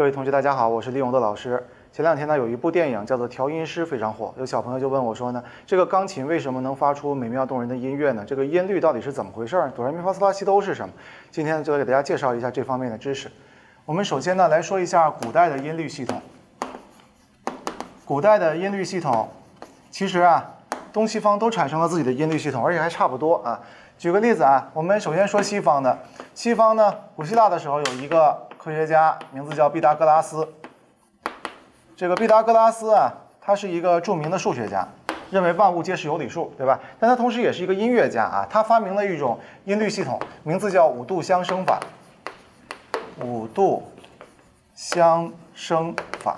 各位同学，大家好，我是李永乐老师。前两天呢，有一部电影叫做《调音师》，非常火。有小朋友就问我说呢，这个钢琴为什么能发出美妙动人的音乐呢？这个音律到底是怎么回事？哆来咪发嗦拉西哆是什么？今天就来给大家介绍一下这方面的知识。我们首先呢来说一下古代的音律系统。古代的音律系统，其实啊，东西方都产生了自己的音律系统，而且还差不多啊。举个例子啊，我们首先说西方的。西方呢，古希腊的时候有一个科学家，名字叫毕达哥拉斯。这个毕达哥拉斯啊，他是一个著名的数学家，认为万物皆是有理数，对吧？但他同时也是一个音乐家啊，他发明了一种音律系统，名字叫五度相生法。五度相生法，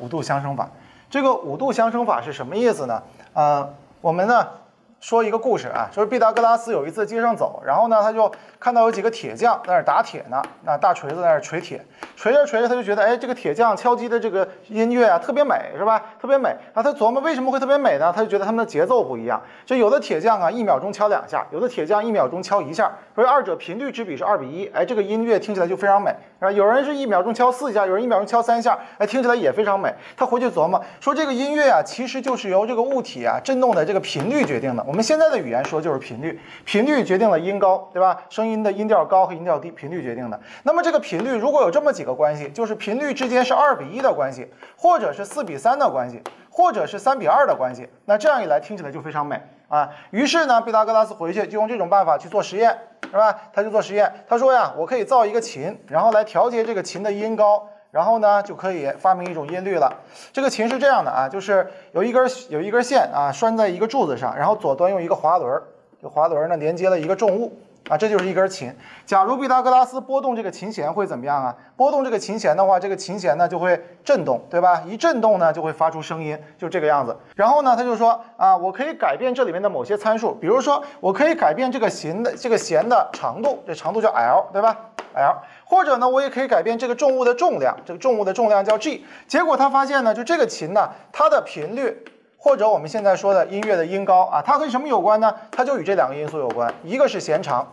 五度相生法。这个五度相生法是什么意思呢？呃，我们呢？说一个故事啊，说毕达哥拉斯有一次街上走，然后呢，他就看到有几个铁匠在那儿打铁呢，那大锤子在那儿锤铁，锤着锤着，他就觉得，哎，这个铁匠敲击的这个音乐啊，特别美，是吧？特别美。然后他琢磨为什么会特别美呢？他就觉得他们的节奏不一样，就有的铁匠啊，一秒钟敲两下，有的铁匠一秒钟敲一下，所以二者频率之比是二比一，哎，这个音乐听起来就非常美，是吧？有人是一秒钟敲四下，有人一秒钟敲三下，哎，听起来也非常美。他回去琢磨说，这个音乐啊，其实就是由这个物体啊振动的这个频率决定的。我们现在的语言说就是频率，频率决定了音高，对吧？声音的音调高和音调低，频率决定的。那么这个频率如果有这么几个关系，就是频率之间是二比一的关系，或者是四比三的关系，或者是三比二的关系，那这样一来听起来就非常美啊。于是呢，毕达哥拉斯回去就用这种办法去做实验，是吧？他就做实验，他说呀，我可以造一个琴，然后来调节这个琴的音高。然后呢，就可以发明一种音律了。这个琴是这样的啊，就是有一根有一根线啊，拴在一个柱子上，然后左端用一个滑轮，这滑轮呢连接了一个重物啊，这就是一根琴。假如毕达哥拉斯拨动这个琴弦会怎么样啊？拨动这个琴弦的话，这个琴弦呢就会震动，对吧？一震动呢就会发出声音，就这个样子。然后呢，他就说啊，我可以改变这里面的某些参数，比如说我可以改变这个弦的这个弦的长度，这长度叫 L，对吧？L，或者呢，我也可以改变这个重物的重量，这个重物的重量叫 G。结果他发现呢，就这个琴呢，它的频率，或者我们现在说的音乐的音高啊，它跟什么有关呢？它就与这两个因素有关，一个是弦长，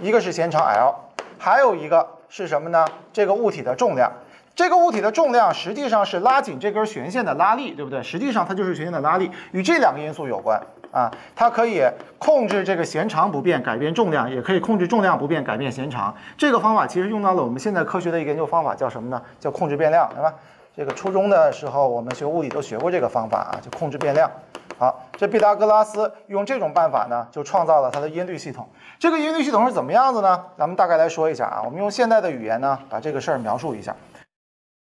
一个是弦长 L，还有一个是什么呢？这个物体的重量。这个物体的重量实际上是拉紧这根弦线的拉力，对不对？实际上它就是弦线的拉力，与这两个因素有关。啊，它可以控制这个弦长不变，改变重量，也可以控制重量不变，改变弦长。这个方法其实用到了我们现在科学的一个研究方法，叫什么呢？叫控制变量，对吧？这个初中的时候我们学物理都学过这个方法啊，就控制变量。好，这毕达哥拉斯用这种办法呢，就创造了他的音律系统。这个音律系统是怎么样子呢？咱们大概来说一下啊，我们用现代的语言呢，把这个事儿描述一下。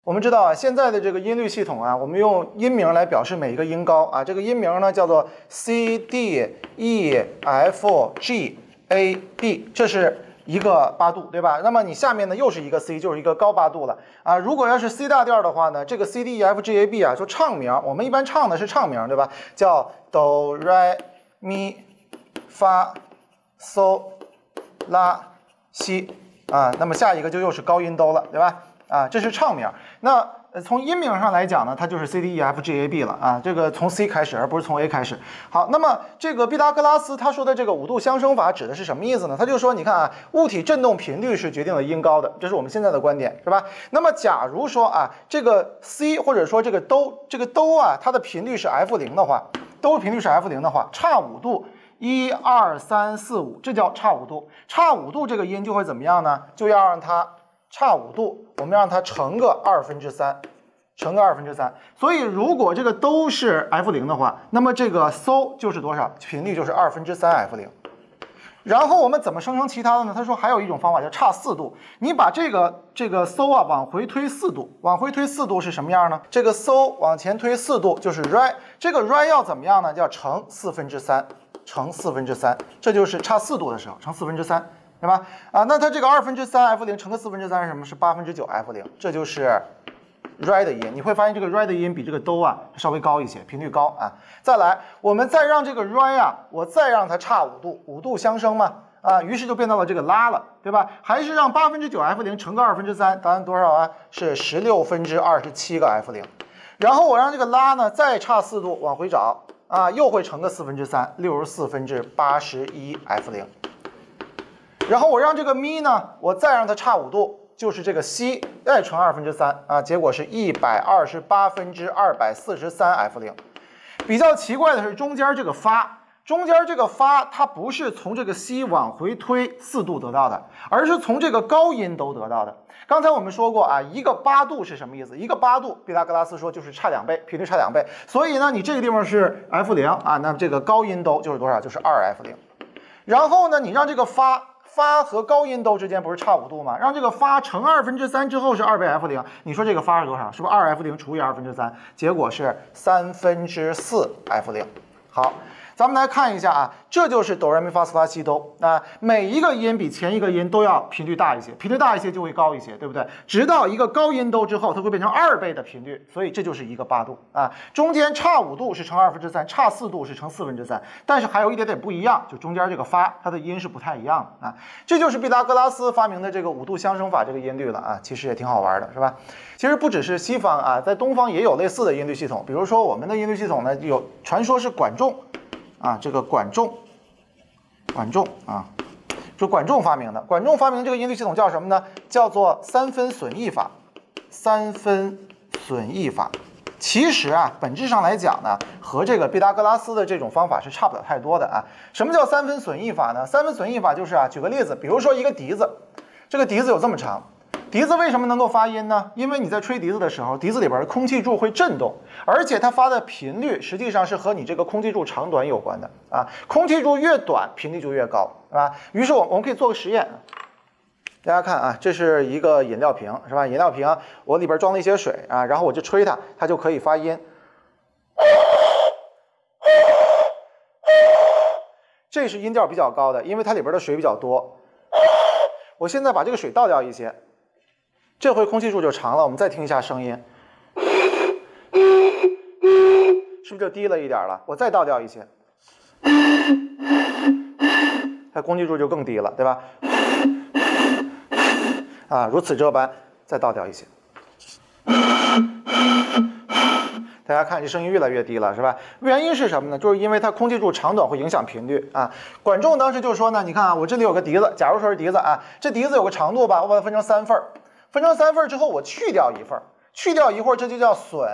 我们知道啊，现在的这个音律系统啊，我们用音名来表示每一个音高啊。这个音名呢叫做 C D E F G A B，这是一个八度，对吧？那么你下面呢又是一个 C，就是一个高八度了啊。如果要是 C 大调的话呢，这个 C D E F G A B 啊，就唱名，我们一般唱的是唱名，对吧？叫哆来咪发嗦拉西啊。那么下一个就又是高音哆了，对吧？啊，这是唱名。那从音名上来讲呢，它就是 C D E F G A B 了啊。这个从 C 开始，而不是从 A 开始。好，那么这个毕达哥拉斯他说的这个五度相生法指的是什么意思呢？他就说，你看啊，物体振动频率是决定了音高的，这是我们现在的观点，是吧？那么假如说啊，这个 C 或者说这个哆，这个哆啊，它的频率是 F 零的话，哆频率是 F 零的话，差五度，一二三四五，这叫差五度。差五度这个音就会怎么样呢？就要让它。差五度，我们让它乘个二分之三，乘个二分之三。所以如果这个都是 F 零的话，那么这个 So 就是多少？频率就是二分之三 F 零。然后我们怎么生成其他的呢？他说还有一种方法叫差四度。你把这个这个 So 啊往回推四度，往回推四度是什么样呢？这个 So 往前推四度就是 Re，这个 Re 要怎么样呢？叫乘四分之三，乘四分之三，这就是差四度的时候乘四分之三。对吧？啊，那它这个二分之三 F 零乘个四分之三是什么？是八分之九 F 零，这就是 Re 的音。你会发现这个 Re 的音比这个哆啊稍微高一些，频率高啊。再来，我们再让这个 Re 啊，我再让它差五度，五度相生嘛，啊，于是就变到了这个拉了，对吧？还是让八分之九 F 零乘个二分之三，答案多少啊？是十六分之二十七个 F 零。然后我让这个拉呢再差四度往回找啊，又会乘个四分之三，六十四分之八十一 F 零。然后我让这个咪呢，我再让它差五度，就是这个西再乘二分之三啊，结果是一百二十八分之二百四十三 F 零。比较奇怪的是中间这个发。中间这个发，它不是从这个西往回推四度得到的，而是从这个高音都得到的。刚才我们说过啊，一个八度是什么意思？一个八度，毕达哥拉斯说就是差两倍，频率差两倍。所以呢，你这个地方是 F 零啊，那么这个高音都就是多少？就是二 F 零。然后呢，你让这个发发和高音都之间不是差五度吗？让这个发乘二分之三之后是二倍 F 零，你说这个发是多少？是不是二 F 零除以二分之三？结果是三分之四 F 零。好。咱们来看一下啊，这就是哆来咪发嗦拉西哆。那每一个音比前一个音都要频率大一些，频率大一些就会高一些，对不对？直到一个高音哆之后，它会变成二倍的频率，所以这就是一个八度啊。中间差五度是乘二分之三，差四度是乘四分之三。但是还有一点点不一样，就中间这个发，它的音是不太一样的啊。这就是毕达哥拉斯发明的这个五度相生法这个音律了啊。其实也挺好玩的，是吧？其实不只是西方啊，在东方也有类似的音律系统，比如说我们的音律系统呢，有传说是管仲。啊，这个管仲，管仲啊，就管仲发明的。管仲发明这个音律系统叫什么呢？叫做三分损益法。三分损益法，其实啊，本质上来讲呢，和这个毕达哥拉斯的这种方法是差不了太多的啊。什么叫三分损益法呢？三分损益法就是啊，举个例子，比如说一个笛子，这个笛子有这么长。笛子为什么能够发音呢？因为你在吹笛子的时候，笛子里边的空气柱会震动，而且它发的频率实际上是和你这个空气柱长短有关的啊。空气柱越短，频率就越高，是吧？于是我我们可以做个实验，大家看啊，这是一个饮料瓶，是吧？饮料瓶我里边装了一些水啊，然后我就吹它，它就可以发音。这是音调比较高的，因为它里边的水比较多。我现在把这个水倒掉一些。这回空气柱就长了，我们再听一下声音，是不是就低了一点了？我再倒掉一些，它空气柱就更低了，对吧？啊，如此这般，再倒掉一些，大家看这声音越来越低了，是吧？原因是什么呢？就是因为它空气柱长短会影响频率啊。管仲当时就说呢，你看啊，我这里有个笛子，假如说是笛子啊，这笛子有个长度吧，我把它分成三份儿。分成三份之后，我去掉一份儿，去掉一会儿，这就叫损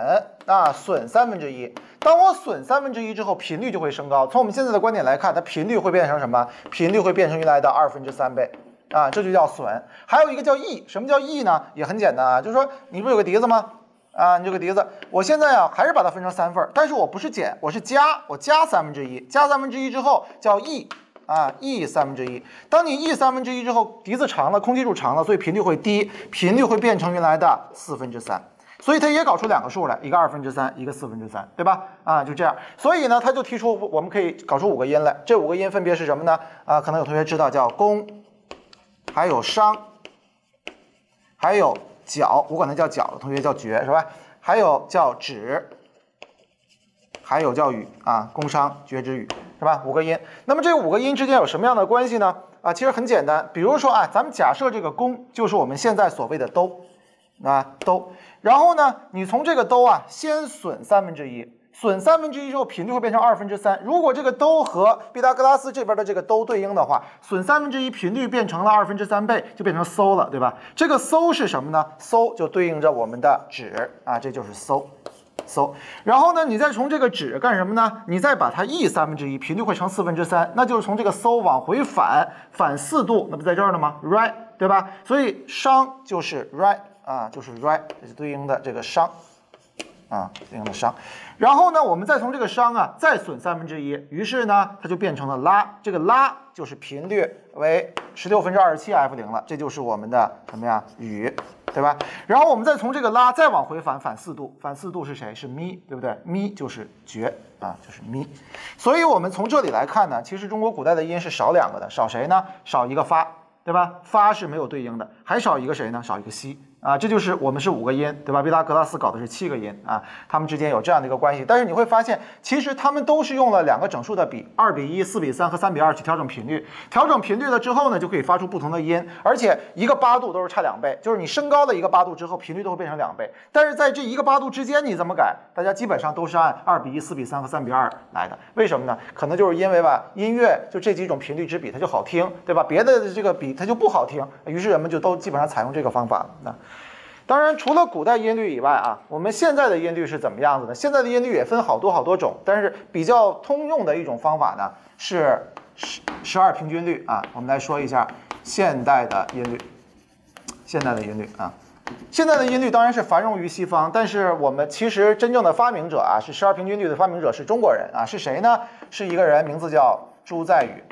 啊，损三分之一。当我损三分之一之后，频率就会升高。从我们现在的观点来看，它频率会变成什么？频率会变成原来的二分之三倍啊，这就叫损。还有一个叫益，什么叫益呢？也很简单啊，就是说你不是有个笛子吗？啊，你这个笛子，我现在啊还是把它分成三份儿，但是我不是减，我是加，我加三分之一，加三分之一之后叫益。啊，e 三分之一。当你 e 三分之一之后，笛子长了，空气柱长了，所以频率会低，频率会变成原来的四分之三。所以它也搞出两个数来，一个二分之三，一个四分之三，对吧？啊，就这样。所以呢，他就提出我们可以搞出五个音来。这五个音分别是什么呢？啊，可能有同学知道，叫弓，还有商，还有角，我管它叫角同学叫绝，是吧？还有叫止，还有叫羽啊，宫商角徵羽。是吧？五个音，那么这五个音之间有什么样的关系呢？啊，其实很简单，比如说啊，咱们假设这个弓就是我们现在所谓的哆，啊哆，然后呢，你从这个哆啊先损三分之一，损三分之一之后频率会变成二分之三。如果这个哆和毕达哥拉斯这边的这个哆对应的话，损三分之一频率变成了二分之三倍，就变成嗦了，对吧？这个嗦是什么呢？嗦就对应着我们的止啊，这就是嗦。搜，然后呢，你再从这个止干什么呢？你再把它 e 三分之一，频率会乘四分之三，那就是从这个搜往回返，返四度，那不在这儿了吗？right，对吧？所以商就是 right 啊，就是 right，这是对应的这个商啊，对应的商。然后呢，我们再从这个商啊再损三分之一，于是呢，它就变成了拉，这个拉就是频率为十六分之二十七 f 零了，这就是我们的什么呀？羽。对吧？然后我们再从这个拉再往回反，反四度，反四度是谁？是咪，对不对？咪就是绝啊，就是咪。所以我们从这里来看呢，其实中国古代的音是少两个的，少谁呢？少一个发，对吧？发是没有对应的，还少一个谁呢？少一个西。啊，这就是我们是五个音，对吧？毕达哥拉斯搞的是七个音啊，他们之间有这样的一个关系。但是你会发现，其实他们都是用了两个整数的比，二比一、四比三和三比二去调整频率。调整频率了之后呢，就可以发出不同的音，而且一个八度都是差两倍，就是你升高了一个八度之后，频率都会变成两倍。但是在这一个八度之间你怎么改？大家基本上都是按二比一、四比三和三比二来的。为什么呢？可能就是因为吧，音乐就这几种频率之比它就好听，对吧？别的这个比它就不好听，于是人们就都基本上采用这个方法了。那。当然，除了古代音律以外啊，我们现在的音律是怎么样子的？现在的音律也分好多好多种，但是比较通用的一种方法呢是十十二平均律啊。我们来说一下现代的音律，现代的音律啊，现在的音律当然是繁荣于西方，但是我们其实真正的发明者啊，是十二平均律的发明者是中国人啊，是谁呢？是一个人，名字叫朱载宇。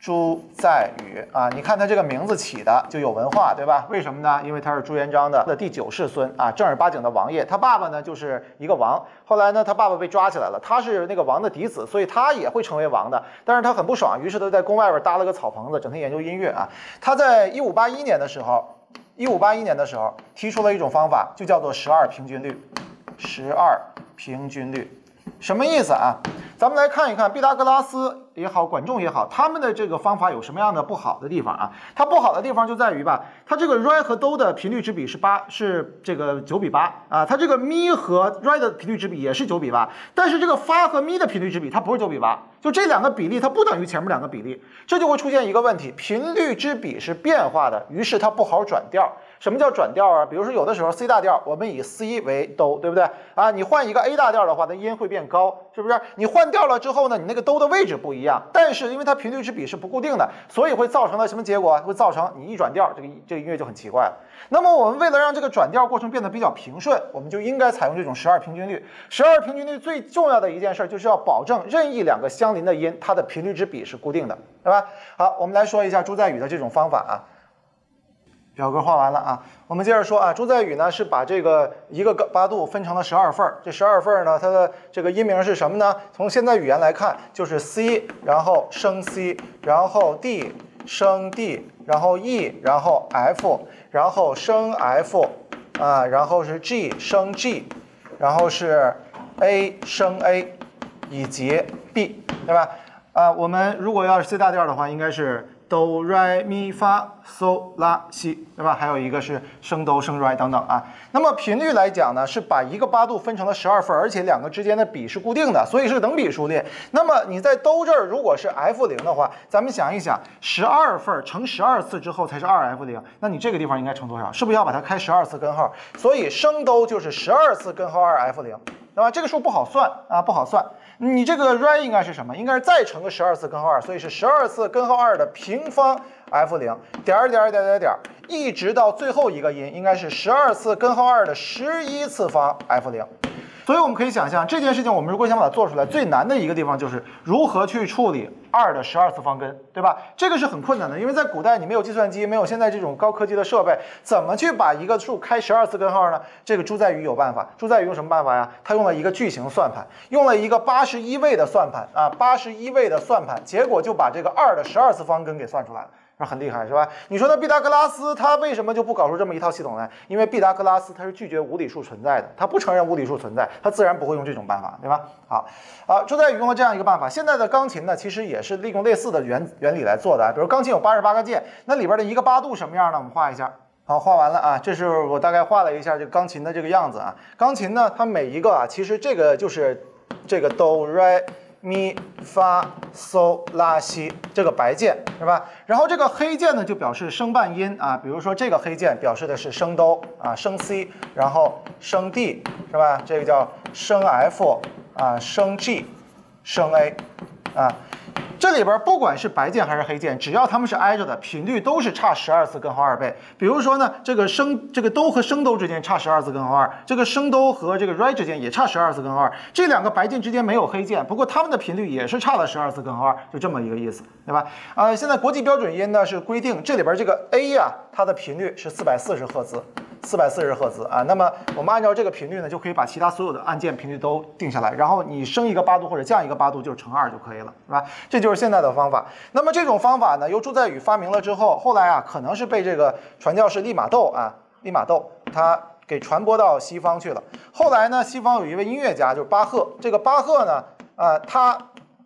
朱载宇啊，你看他这个名字起的就有文化，对吧？为什么呢？因为他是朱元璋的的第九世孙啊，正儿八经的王爷。他爸爸呢就是一个王，后来呢他爸爸被抓起来了，他是那个王的嫡子，所以他也会成为王的。但是他很不爽，于是他在宫外边搭了个草棚子，整天研究音乐啊。他在一五八一年的时候，一五八一年的时候提出了一种方法，就叫做十二平均律。十二平均律什么意思啊？咱们来看一看毕达哥拉斯也好，管仲也好，他们的这个方法有什么样的不好的地方啊？它不好的地方就在于吧，它这个 re 和 do 的频率之比是八，是这个九比八啊。它这个咪和 re 的频率之比也是九比八，但是这个发和咪的频率之比它不是九比八，就这两个比例它不等于前面两个比例，这就会出现一个问题，频率之比是变化的，于是它不好转调。什么叫转调啊？比如说有的时候 C 大调，我们以 C 为哆，对不对啊？你换一个 A 大调的话，那音会变高，是不是？你换调了之后呢，你那个哆的位置不一样，但是因为它频率之比是不固定的，所以会造成了什么结果？会造成你一转调，这个这个音乐就很奇怪了。那么我们为了让这个转调过程变得比较平顺，我们就应该采用这种十二平均律。十二平均律最重要的一件事就是要保证任意两个相邻的音，它的频率之比是固定的，对吧？好，我们来说一下朱载宇的这种方法啊。表格画完了啊，我们接着说啊，朱载宇呢是把这个一个八度分成了十二份，这十二份呢，它的这个音名是什么呢？从现在语言来看，就是 C，然后升 C，然后 D 升 D，然后 E，然后 F，然后升 F，啊，然后是 G 升 G，然后是 A 升 A，以及 B，对吧？啊，我们如果要是 C 大调的话，应该是。哆来咪发嗦拉西，对吧？还有一个是升哆升来等等啊。那么频率来讲呢，是把一个八度分成了十二份，而且两个之间的比是固定的，所以是等比数列。那么你在哆这儿如果是 F 零的话，咱们想一想，十二份乘十二次之后才是二 F 零，那你这个地方应该乘多少？是不是要把它开十二次根号？所以升哆就是十二次根号二 F 零，对吧？这个数不好算啊，不好算。你这个 r 应该是什么？应该是再乘个十二次根号二，所以是十二次根号二的平方 f 零点点点点点，一直到最后一个音，应该是十二次根号二的十一次方 f 零。所以我们可以想象这件事情，我们如果想把它做出来，最难的一个地方就是如何去处理二的十二次方根，对吧？这个是很困难的，因为在古代你没有计算机，没有现在这种高科技的设备，怎么去把一个数开十二次根号呢？这个朱载宇有办法。朱载宇用什么办法呀？他用了一个巨型算盘，用了一个八十一位的算盘啊，八十一位的算盘，结果就把这个二的十二次方根给算出来了。那很厉害是吧？你说那毕达哥拉斯他为什么就不搞出这么一套系统来？因为毕达哥拉斯他是拒绝无理数存在的，他不承认无理数存在，他自然不会用这种办法，对吧？好，好，朱载宇用了这样一个办法。现在的钢琴呢，其实也是利用类似的原原理来做的啊。比如钢琴有八十八个键，那里边的一个八度什么样呢？我们画一下。好，画完了啊，这是我大概画了一下这个钢琴的这个样子啊。钢琴呢，它每一个啊，其实这个就是这个哆来。咪发嗦拉西这个白键是吧？然后这个黑键呢就表示升半音啊，比如说这个黑键表示的是升哆啊，升 C，然后升 D 是吧？这个叫升 F 啊，升 G，升 A 啊。这里边不管是白键还是黑键，只要它们是挨着的，频率都是差十二次根号二倍。比如说呢，这个升这个哆和升哆之间差十二次根号二，这个升哆和这个 re 之间也差十二次根号二。这两个白键之间没有黑键，不过它们的频率也是差了十二次根号二，就这么一个意思，对吧？呃，现在国际标准音呢是规定这里边这个 A 呀，它的频率是四百四十赫兹。四百四十赫兹啊，那么我们按照这个频率呢，就可以把其他所有的按键频率都定下来，然后你升一个八度或者降一个八度，就是乘二就可以了，是吧？这就是现在的方法。那么这种方法呢，由朱载宇发明了之后，后来啊，可能是被这个传教士利玛窦啊。利玛窦，他给传播到西方去了。后来呢，西方有一位音乐家，就是巴赫。这个巴赫呢，呃，他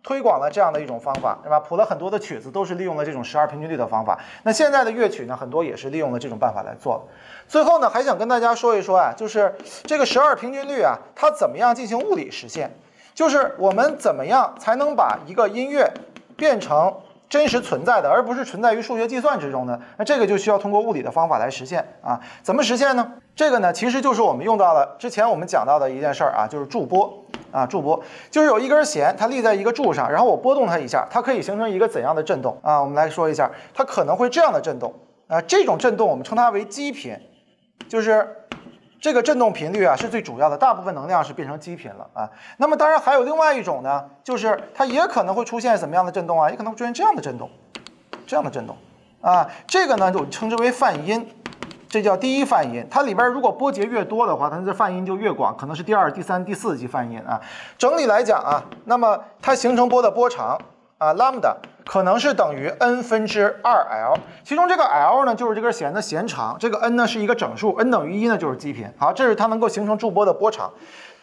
推广了这样的一种方法，对吧？谱了很多的曲子，都是利用了这种十二平均律的方法。那现在的乐曲呢，很多也是利用了这种办法来做。最后呢，还想跟大家说一说啊，就是这个十二平均律啊，它怎么样进行物理实现？就是我们怎么样才能把一个音乐变成？真实存在的，而不是存在于数学计算之中呢。那这个就需要通过物理的方法来实现啊？怎么实现呢？这个呢，其实就是我们用到了之前我们讲到的一件事儿啊，就是驻波啊，驻波就是有一根弦，它立在一个柱上，然后我拨动它一下，它可以形成一个怎样的振动啊？我们来说一下，它可能会这样的振动啊，这种振动我们称它为基频，就是。这个振动频率啊是最主要的，大部分能量是变成基频了啊。那么当然还有另外一种呢，就是它也可能会出现什么样的振动啊？也可能会出现这样的振动，这样的振动啊。这个呢就称之为泛音，这叫第一泛音。它里边如果波节越多的话，它的泛音就越广，可能是第二、第三、第四级泛音啊。整体来讲啊，那么它形成波的波长啊，lambda。可能是等于 n 分之二 l，其中这个 l 呢就是这根弦的弦长，这个 n 呢是一个整数，n 等于一呢就是基频。好，这是它能够形成驻波的波长。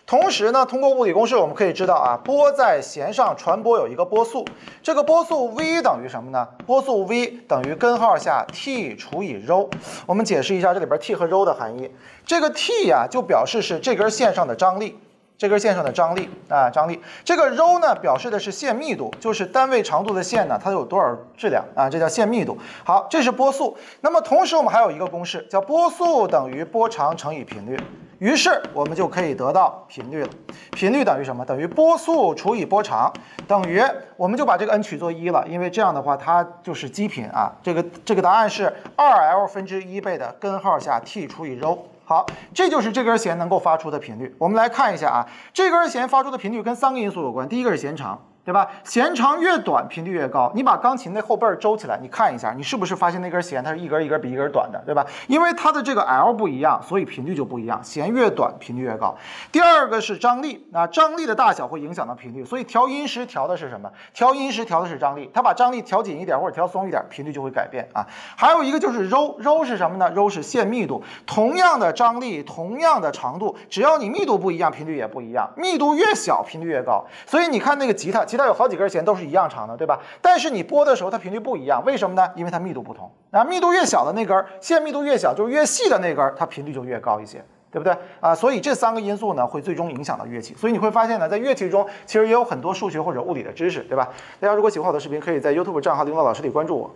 同时呢，通过物理公式我们可以知道啊，波在弦上传播有一个波速，这个波速 v 等于什么呢？波速 v 等于根号下 t 除以 ρ。我们解释一下这里边 t 和 ρ 的含义。这个 t 呀就表示是这根线上的张力。这根线上的张力啊，张力，这个 ρ 呢表示的是线密度，就是单位长度的线呢，它有多少质量啊？这叫线密度。好，这是波速。那么同时我们还有一个公式，叫波速等于波长乘以频率。于是我们就可以得到频率了。频率等于什么？等于波速除以波长，等于我们就把这个 n 取作一了，因为这样的话它就是基频啊。这个这个答案是二 l 分之一倍的根号下 t 除以 ρ。好，这就是这根弦能够发出的频率。我们来看一下啊，这根弦发出的频率跟三个因素有关。第一个是弦长。对吧弦长越短频率越高，你把钢琴那后背儿周起来，你看一下，你是不是发现那根弦它是一根一根比一根短的，对吧？因为它的这个 L 不一样，所以频率就不一样，弦越短频率越高。第二个是张力，那张力的大小会影响到频率，所以调音时调的是什么？调音时调的是张力，它把张力调紧一点或者调松一点，频率就会改变啊。还有一个就是柔柔是什么呢？柔是线密度，同样的张力，同样的长度，只要你密度不一样，频率也不一样，密度越小频率越高。所以你看那个吉他。其他有好几根弦都是一样长的，对吧？但是你拨的时候它频率不一样，为什么呢？因为它密度不同。那，密度越小的那根线密度越小，就是越细的那根，它频率就越高一些，对不对？啊，所以这三个因素呢会最终影响到乐器。所以你会发现呢，在乐器中其实也有很多数学或者物理的知识，对吧？大家如果喜欢我的视频，可以在 YouTube 账号领导老师里关注我。